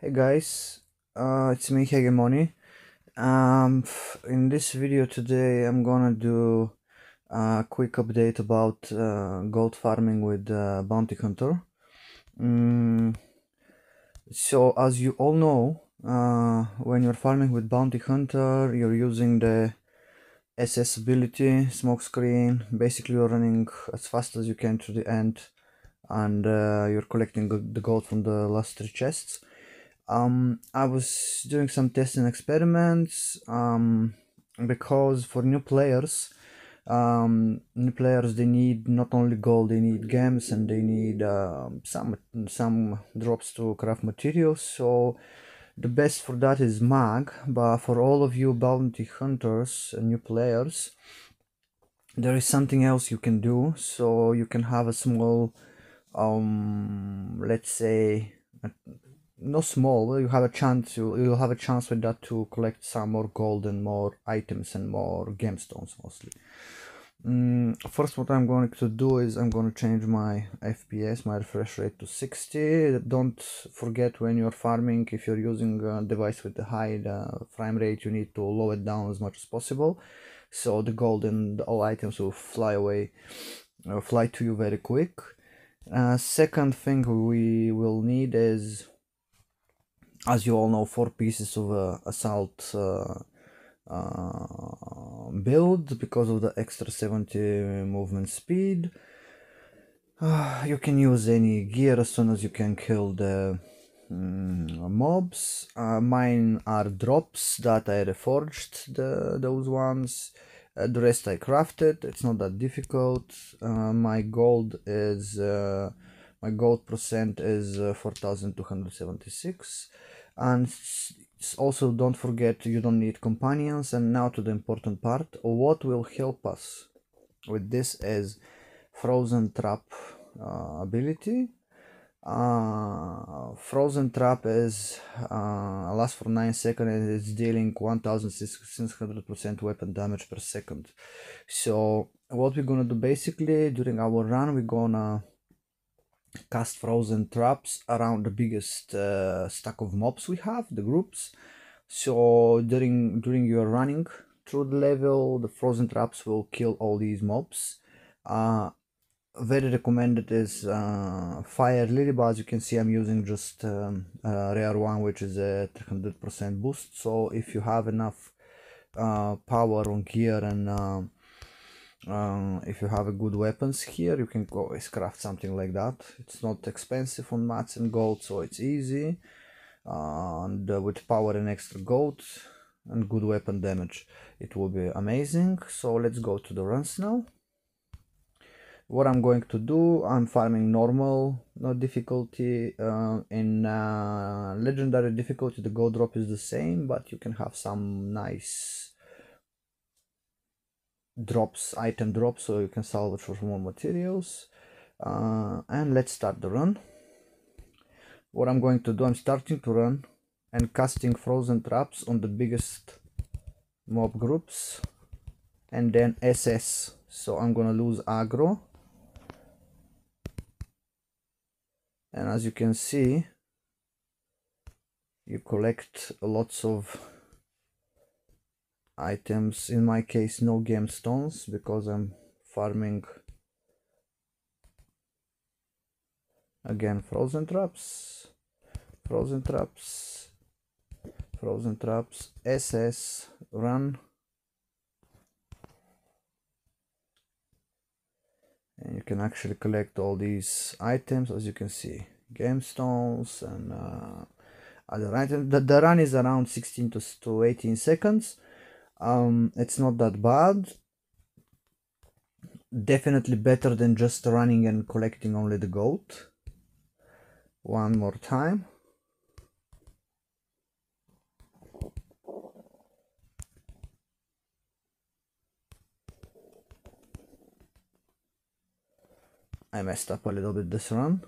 Hey guys, uh, it's me Hegemony. Um, in this video today, I'm gonna do a quick update about uh, gold farming with uh, Bounty Hunter. Mm, so, as you all know, uh, when you're farming with Bounty Hunter, you're using the SS ability, smoke screen. Basically, you're running as fast as you can to the end, and uh, you're collecting the gold from the last three chests. Um, I was doing some testing experiments um, because for new players, um, new players they need not only gold, they need gems and they need um some some drops to craft materials. So the best for that is mag. But for all of you bounty hunters and new players, there is something else you can do. So you can have a small, um, let's say no small you have a chance you you'll have a chance with that to collect some more gold and more items and more gemstones mostly. Mm, first what i'm going to do is i'm going to change my fps my refresh rate to 60 don't forget when you're farming if you're using a device with a high uh, frame rate you need to lower it down as much as possible. So the gold and all items will fly away uh, fly to you very quick. Uh, second thing we will need is as you all know, four pieces of uh, assault uh, uh, build because of the extra 70 movement speed. You can use any gear as soon as you can kill the mm, mobs. Uh, mine are drops that I reforged the, those ones. Uh, the rest I crafted. It's not that difficult. Uh, my gold is uh, my gold percent is uh, 4276 and also don't forget you don't need companions. And now to the important part. What will help us with this is frozen trap uh, ability. Uh, frozen trap is uh, lasts for 9 seconds and it's dealing 1600% weapon damage per second. So what we're gonna do basically during our run we're gonna cast frozen traps around the biggest uh, stack of mobs we have the groups. So during during your running through the level the frozen traps will kill all these mobs. Uh, very recommended is uh, fire lily but as you can see i'm using just um, a rare one which is a 300% boost. So if you have enough uh, power on gear and uh, if you have a good weapons here you can always craft something like that. It's not expensive on mats and gold so it's easy. Uh, and uh, with power and extra gold and good weapon damage it will be amazing. So let's go to the runs now. What I'm going to do I'm farming normal no difficulty uh, in uh, legendary difficulty. The gold drop is the same but you can have some nice drops item drops so you can salvage for more materials. Uh, and let's start the run. What I'm going to do I'm starting to run and casting frozen traps on the biggest mob groups and then SS so I'm gonna lose aggro. And as you can see you collect lots of items in my case no gemstones because I'm farming again frozen traps frozen traps frozen traps SS run. And you can actually collect all these items as you can see. Gemstones and uh, other items. The, the run is around 16 to, to 18 seconds um, it's not that bad. Definitely better than just running and collecting only the gold one more time. I messed up a little bit this run.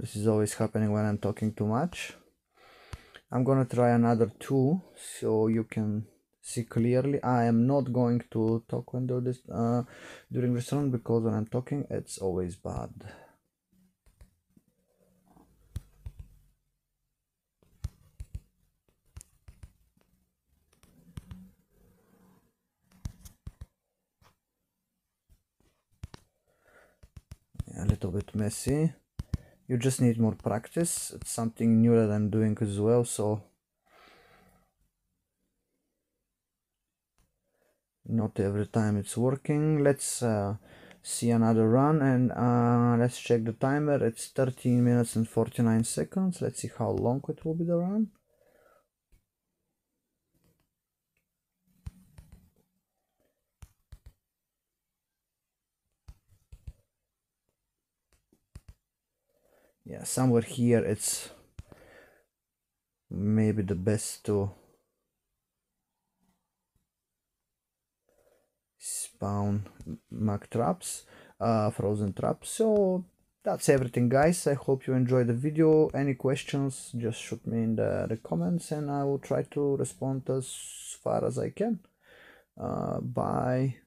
This is always happening when I'm talking too much. I'm gonna try another two so you can see clearly I am not going to talk when this uh, during this round because when I'm talking it's always bad. A little bit messy. You just need more practice. It's something new that I'm doing as well so not every time it's working. Let's uh, see another run and uh, let's check the timer. It's 13 minutes and 49 seconds. Let's see how long it will be the run. Yeah somewhere here it's maybe the best to spawn mag traps uh, frozen traps. So that's everything guys. I hope you enjoyed the video. Any questions just shoot me in the, the comments and i will try to respond as far as i can. Uh, bye